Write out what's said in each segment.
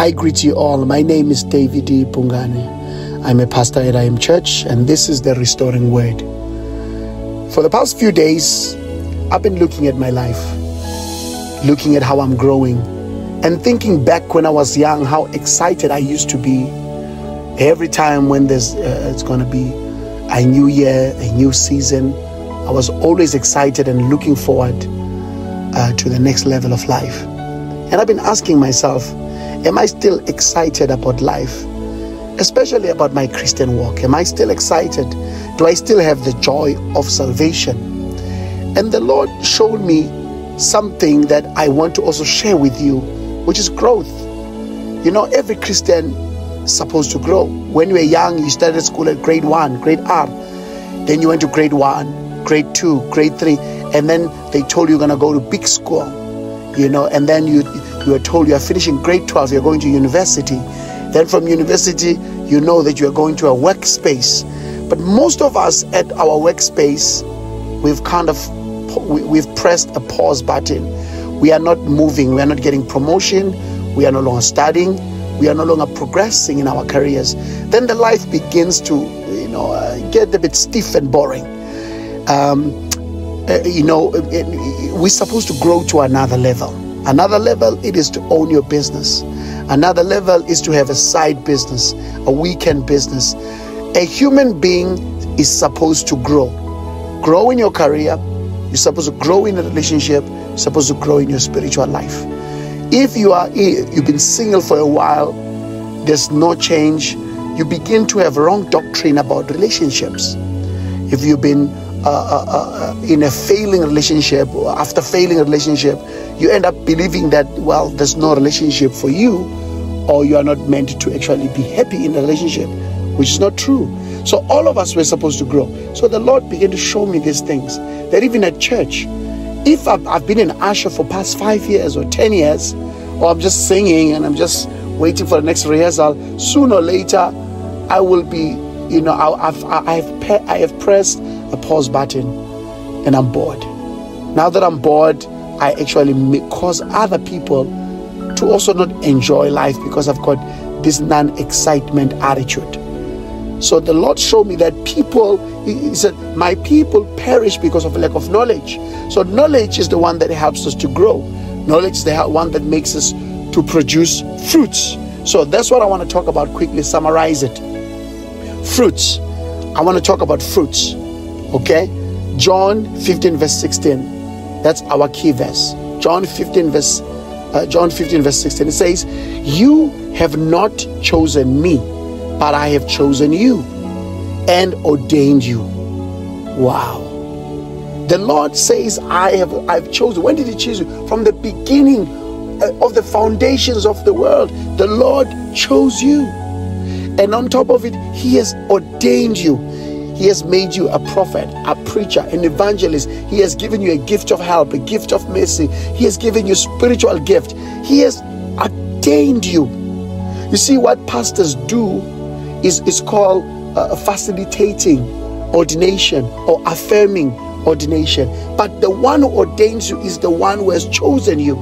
I greet you all. My name is David-Dee Pungane. I'm a pastor at IAM Church, and this is the Restoring Word. For the past few days, I've been looking at my life, looking at how I'm growing, and thinking back when I was young, how excited I used to be. Every time when there's uh, it's going to be a new year, a new season, I was always excited and looking forward uh, to the next level of life. And I've been asking myself, am I still excited about life? Especially about my Christian walk. Am I still excited? Do I still have the joy of salvation? And the Lord showed me something that I want to also share with you, which is growth. You know, every Christian is supposed to grow. When you were young, you started school at grade one, grade R. Then you went to grade one, grade two, grade three, and then they told you you're gonna go to big school you know, and then you you are told you are finishing grade 12, you're going to university. Then from university, you know that you are going to a workspace. But most of us at our workspace, we've kind of we've pressed a pause button. We are not moving, we are not getting promotion, we are no longer studying, we are no longer progressing in our careers. Then the life begins to, you know, uh, get a bit stiff and boring. Um, uh, you know, we're supposed to grow to another level. Another level, it is to own your business. Another level is to have a side business, a weekend business. A human being is supposed to grow. Grow in your career, you're supposed to grow in a relationship, you're supposed to grow in your spiritual life. If you are you've been single for a while, there's no change, you begin to have wrong doctrine about relationships. If you've been uh, uh, uh, in a failing relationship, or after failing a relationship, you end up believing that, well, there's no relationship for you, or you are not meant to actually be happy in a relationship, which is not true. So all of us were supposed to grow. So the Lord began to show me these things. That even at church, if I've, been an usher for past five years or ten years, or I'm just singing and I'm just waiting for the next rehearsal, sooner or later, I will be, you know, I, I've, I have, I have pressed a pause button and I'm bored. Now that I'm bored, I actually may cause other people to also not enjoy life because I've got this non excitement attitude. So the Lord showed me that people, He said, My people perish because of lack of knowledge. So knowledge is the one that helps us to grow, knowledge is the one that makes us to produce fruits. So that's what I want to talk about quickly, summarize it. Fruits. I want to talk about fruits. Okay? John 15, verse 16. That's our key verse. John 15, verse uh, John 15, verse 16. It says, You have not chosen me, but I have chosen you and ordained you. Wow. The Lord says, I have I've chosen. When did he choose you? From the beginning uh, of the foundations of the world, the Lord chose you. And on top of it, He has ordained you. He has made you a prophet, a preacher, an evangelist. He has given you a gift of help, a gift of mercy. He has given you spiritual gift. He has ordained you. You see, what pastors do is, is called uh, facilitating ordination or affirming ordination. But the one who ordains you is the one who has chosen you.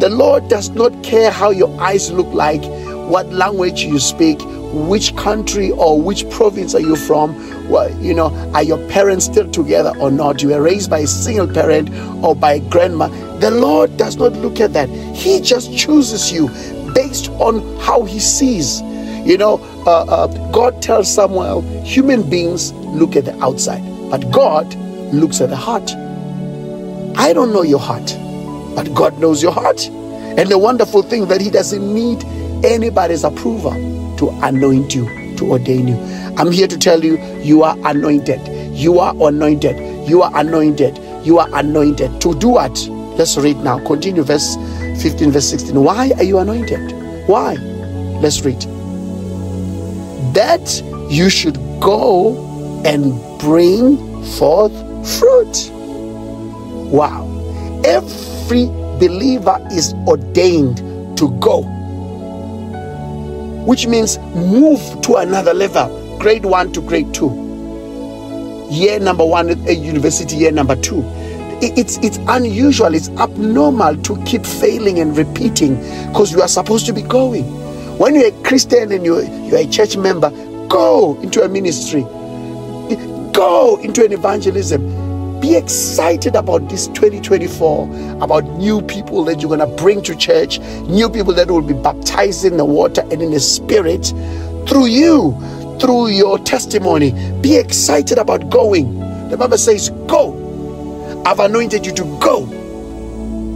The Lord does not care how your eyes look like, what language you speak, which country or which province are you from well, you know are your parents still together or not? You were raised by a single parent or by grandma. The lord does not look at that. He just chooses you based on how he sees. You know uh, uh, god tells samuel human beings look at the outside but god looks at the heart. I don't know your heart but god knows your heart. And the wonderful thing that he doesn't need anybody's approval to anoint you, to ordain you. I'm here to tell you, you are anointed. You are anointed. You are anointed. You are anointed. To do what? Let's read now. Continue verse 15, verse 16. Why are you anointed? Why? Let's read. That you should go and bring forth fruit. Wow. Every believer is ordained to go which means move to another level, grade one to grade two. Year number one at university, year number two. It's, it's unusual, it's abnormal to keep failing and repeating because you are supposed to be going. When you're a Christian and you're, you're a church member, go into a ministry, go into an evangelism. Be excited about this 2024, about new people that you're going to bring to church, new people that will be baptized in the water and in the spirit through you, through your testimony. Be excited about going. The Bible says, Go. I've anointed you to go.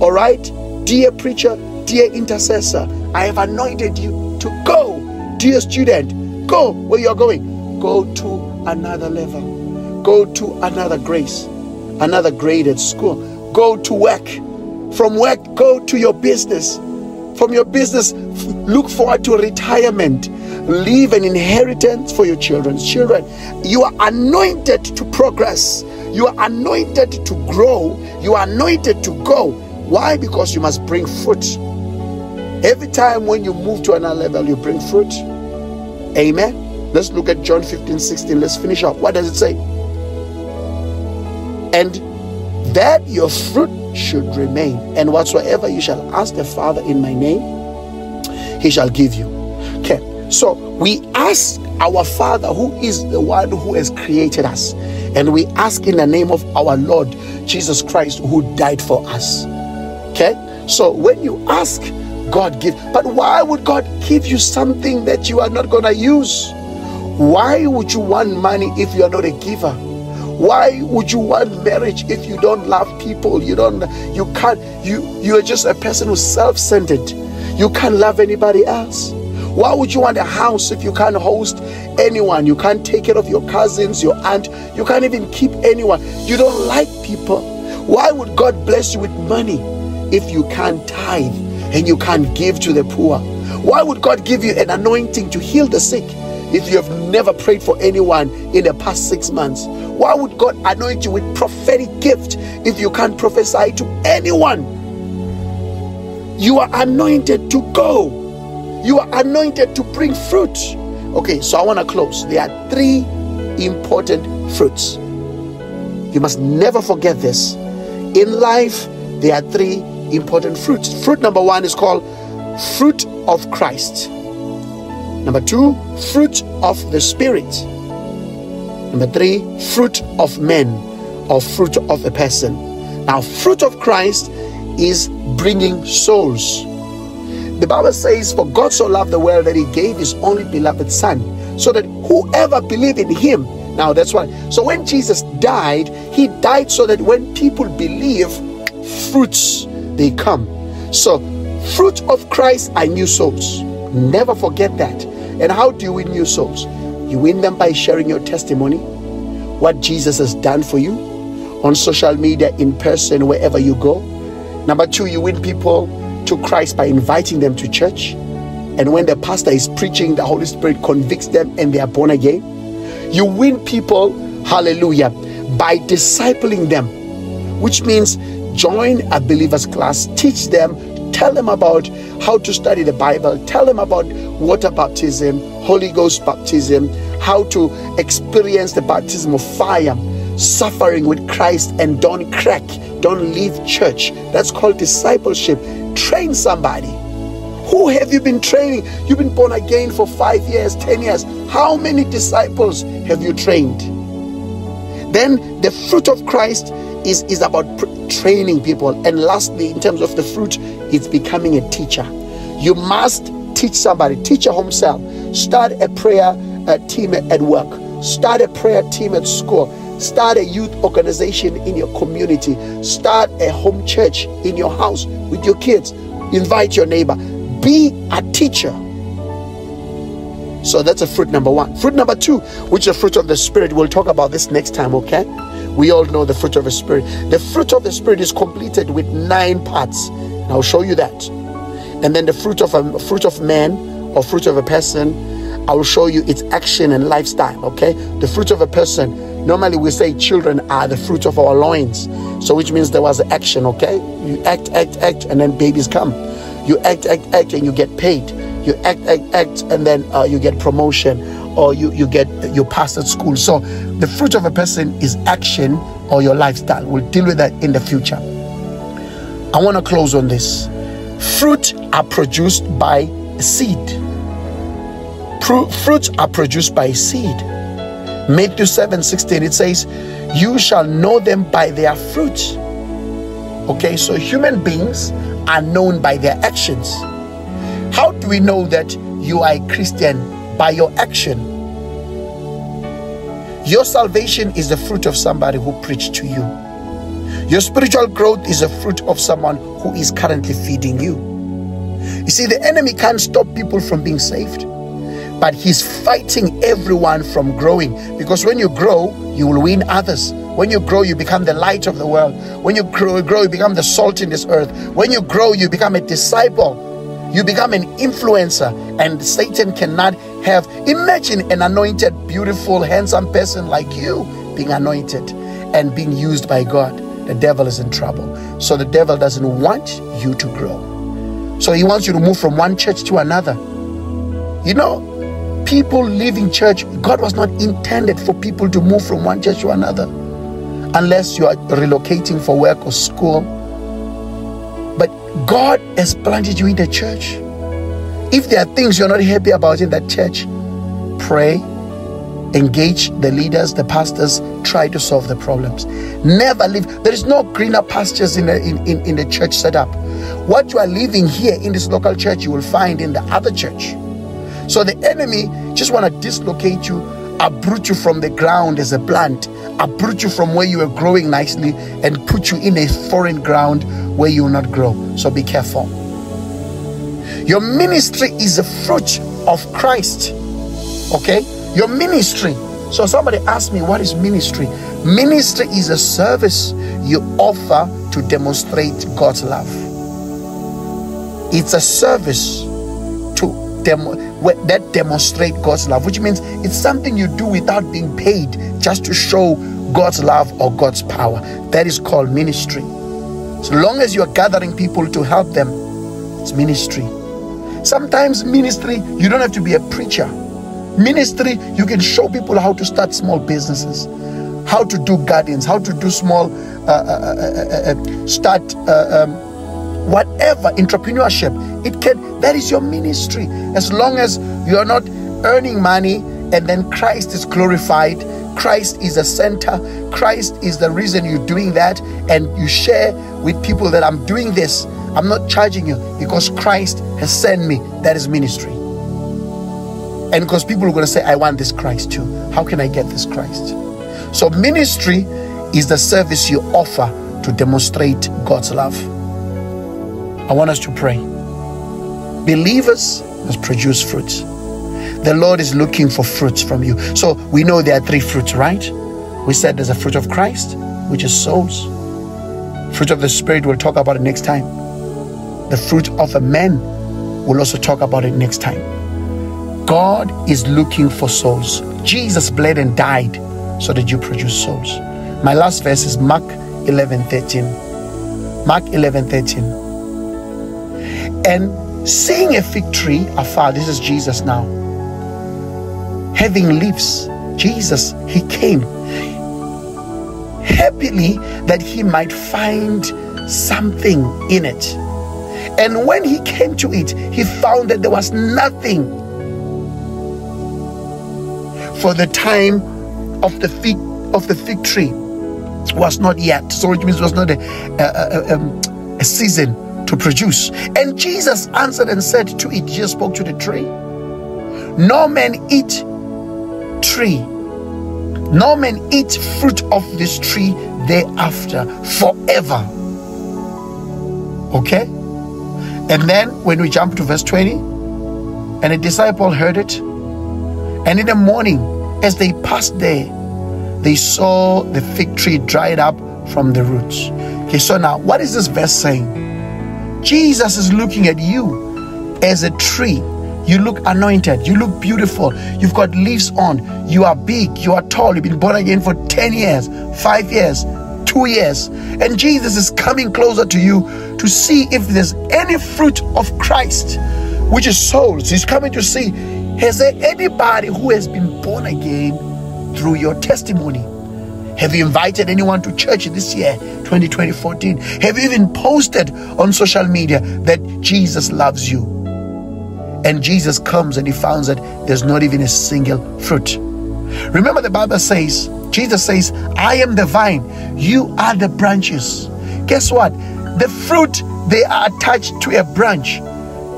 All right? Dear preacher, dear intercessor, I have anointed you to go. Dear student, go where you're going. Go to another level. Go to another grace, another grade at school. Go to work. From work, go to your business. From your business, look forward to retirement. Leave an inheritance for your children's children. You are anointed to progress. You are anointed to grow. You are anointed to go. Why? Because you must bring fruit. Every time when you move to another level, you bring fruit. Amen. Let's look at John 15 16. Let's finish up. What does it say? And that your fruit should remain, and whatsoever you shall ask the Father in my name, he shall give you. Okay, so we ask our Father, who is the one who has created us, and we ask in the name of our Lord Jesus Christ, who died for us. Okay, so when you ask, God give. But why would God give you something that you are not going to use? Why would you want money if you are not a giver? Why would you want marriage if you don't love people? You don't you can't you you are just a person who's self-centered. You can't love anybody else. Why would you want a house if you can't host anyone? You can't take care of your cousins, your aunt. You can't even keep anyone. You don't like people. Why would God bless you with money if you can't tithe and you can't give to the poor? Why would God give you an anointing to heal the sick if you have never prayed for anyone in the past six months? Why would God anoint you with prophetic gift if you can't prophesy to anyone? You are anointed to go. You are anointed to bring fruit. Okay, so I want to close. There are three important fruits. You must never forget this. In life, there are three important fruits. Fruit number one is called fruit of Christ. Number two, fruit of the Spirit. Number three, fruit of men or fruit of a person. Now, fruit of Christ is bringing souls. The Bible says, For God so loved the world that he gave his only beloved Son, so that whoever believe in him. Now that's why. So when Jesus died, he died so that when people believe, fruits they come. So, fruit of Christ are new souls. Never forget that. And how do you win new souls? You win them by sharing your testimony, what Jesus has done for you on social media, in person, wherever you go. Number two, you win people to Christ by inviting them to church. And when the pastor is preaching, the Holy Spirit convicts them and they are born again. You win people, hallelujah, by discipling them, which means join a believer's class, teach them, tell them about how to study the Bible, tell them about water baptism, Holy Ghost baptism, how to experience the baptism of fire, suffering with Christ, and don't crack, don't leave church. That's called discipleship. Train somebody. Who have you been training? You've been born again for five years, ten years. How many disciples have you trained? Then the fruit of Christ is, is about training people. And lastly, in terms of the fruit, it's becoming a teacher. You must teach somebody, teach a home start a prayer uh, team at work, start a prayer team at school, start a youth organization in your community, start a home church in your house with your kids, invite your neighbor, be a teacher. So that's a fruit number one. Fruit number two, which is the fruit of the Spirit. We'll talk about this next time, okay? We all know the fruit of the Spirit. The fruit of the Spirit is completed with nine parts. And I'll show you that. And then the fruit of a fruit of man or fruit of a person, I will show you its action and lifestyle. Okay, the fruit of a person. Normally we say children are the fruit of our loins. So which means there was action. Okay, you act, act, act, and then babies come. You act, act, act, and you get paid. You act, act, act, and then uh, you get promotion or you, you get you pass at school. So the fruit of a person is action or your lifestyle. We'll deal with that in the future. I want to close on this. Fruit are produced by seed. fruits are produced by seed. Matthew 7 16, it says, You shall know them by their fruit. Okay, so human beings are known by their actions. How do we know that you are a Christian? By your action. Your salvation is the fruit of somebody who preached to you. Your spiritual growth is a fruit of someone who is currently feeding you. You see, the enemy can't stop people from being saved, but he's fighting everyone from growing because when you grow, you will win others. When you grow, you become the light of the world. When you grow, grow, you become the salt in this earth. When you grow, you become a disciple. You become an influencer, and Satan cannot have. Imagine an anointed, beautiful, handsome person like you being anointed and being used by God. The devil is in trouble. So the devil doesn't want you to grow. So he wants you to move from one church to another. You know, people leaving church, God was not intended for people to move from one church to another unless you are relocating for work or school. But God has planted you in the church. If there are things you're not happy about in that church, pray, engage the leaders, the pastors, try to solve the problems. Never leave. There is no greener pastures in the, in, in, in the church setup. What you are living here in this local church, you will find in the other church. So the enemy just want to dislocate you, uproot you from the ground as a plant, uproot you from where you were growing nicely, and put you in a foreign ground where you will not grow. So be careful. Your ministry is a fruit of Christ. Okay? Your ministry. So somebody asked me, what is ministry? Ministry is a service you offer to demonstrate God's love. It's a service to demo that demonstrate God's love, which means it's something you do without being paid just to show God's love or God's power. That is called ministry. So long as you are gathering people to help them, it's ministry. Sometimes ministry, you don't have to be a preacher. Ministry, you can show people how to start small businesses, how to do gardens, how to do small, uh, uh, uh, uh start um, whatever entrepreneurship. It can. That is your ministry. As long as you are not earning money and then Christ is glorified. Christ is the center. Christ is the reason you're doing that, and you share with people that I'm doing this. I'm not charging you because Christ has sent me. That is ministry. And because people are going to say, I want this Christ too. How can I get this Christ? So, ministry is the service you offer to demonstrate God's love. I want us to pray. Believers must produce fruits. The Lord is looking for fruits from you. So, we know there are three fruits, right? We said there's a fruit of Christ, which is souls. Fruit of the Spirit, we'll talk about it next time. The fruit of a man, we'll also talk about it next time. God is looking for souls. Jesus bled and died so that you produce souls. My last verse is Mark 11 13. Mark 11 13. And seeing a fig tree afar, this is Jesus now, having leaves, Jesus, he came happily that he might find something in it. And when he came to it, he found that there was nothing for the time of the fig of the fig tree was not yet. So it means it was not a, a, a, um, a season to produce. And Jesus answered and said to it, Jesus spoke to the tree, No man eat tree, no man eat fruit of this tree thereafter forever. Okay? And then when we jump to verse 20, and a disciple heard it, and in the morning as they passed there, they saw the fig tree dried up from the roots. Okay, so now what is this verse saying? Jesus is looking at you as a tree. You look anointed, you look beautiful, you've got leaves on, you are big, you are tall, you've been born again for 10 years, 5 years, 2 years. And Jesus is coming closer to you to see if there's any fruit of Christ, which is souls. He's coming to see has there anybody who has been born again through your testimony? Have you invited anyone to church this year, 2020 Have you even posted on social media that Jesus loves you? And Jesus comes and he finds that there's not even a single fruit. Remember, the Bible says, Jesus says, I am the vine, you are the branches. Guess what? The fruit, they are attached to a branch.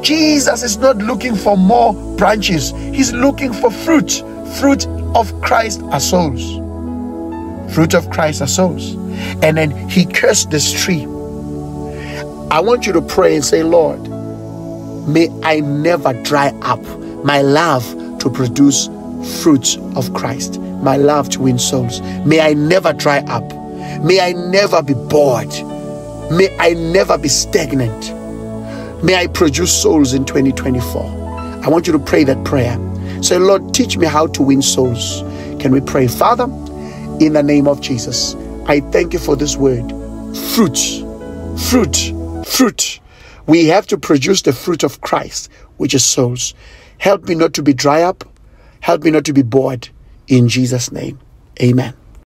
Jesus is not looking for more branches, he's looking for fruit. Fruit of Christ are souls. Fruit of Christ are souls. And then he cursed this tree. I want you to pray and say, Lord, may I never dry up my love to produce fruits of Christ, my love to win souls. May I never dry up. May I never be bored. May I never be stagnant. May I produce souls in 2024. I want you to pray that prayer. Say, Lord, teach me how to win souls. Can we pray? Father, in the name of Jesus, I thank you for this word. Fruit, fruit, fruit. We have to produce the fruit of Christ, which is souls. Help me not to be dry up. Help me not to be bored. In Jesus' name, amen.